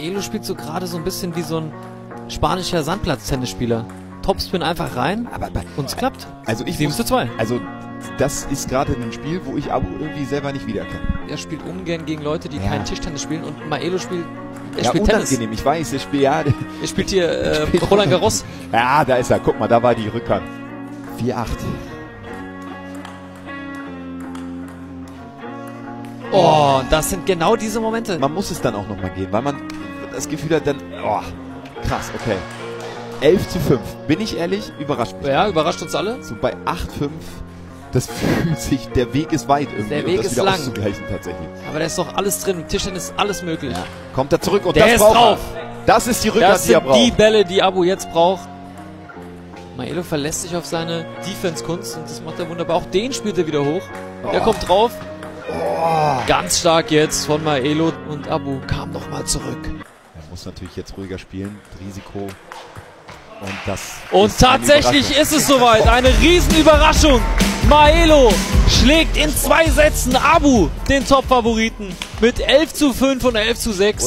Elo spielt so gerade so ein bisschen wie so ein spanischer Sandplatz-Tennisspieler. Topspin einfach rein Aber, aber und es klappt. also ich 7 muss, zu 2. also das ist gerade ein Spiel, wo ich Abu irgendwie selber nicht wiedererkenne. Er spielt ungern gegen Leute, die Ja. kein Tischtennis spielen und Maelo spielt, er ja, spielt Tennis. unangenehm, ich weiß, das Spiel, ja, Er spielt hier äh, Spielt Roland Garros. ja, da ist er, guck mal, da war die Rückhand. 4-8. Oh, das sind genau diese Momente. Man muss es dann auch nochmal gehen, weil man das Gefühl hat, dann, oh, krass, okay. 11 zu 5. Bin ich ehrlich, überrascht mich. Ja, überrascht uns alle. So bei 8-5, das fühlt sich, der Weg ist weit irgendwie, Der Weg um das ist wieder lang. auszugleichen tatsächlich. Aber da ist doch alles drin. Im Tischtennis ist alles möglich. Kommt er zurück und Der das ist braucht drauf. er. Das ist die Rückhand, Das die er sind braucht. die Bälle, die Abu jetzt braucht. Maelo verlässt sich auf seine Defense-Kunst und das macht er wunderbar. Auch den spielt er wieder hoch. Der Oh. kommt drauf. Oh. Ganz stark jetzt von Maelo und Abu kam nochmal zurück. Muss natürlich jetzt ruhiger spielen, Risiko. Und das Und ist tatsächlich ist es soweit. Eine Riesenüberraschung. Maelo schlägt in zwei Sätzen Abu, den Top-Favoriten, mit 11 zu 5 und 11 zu 6.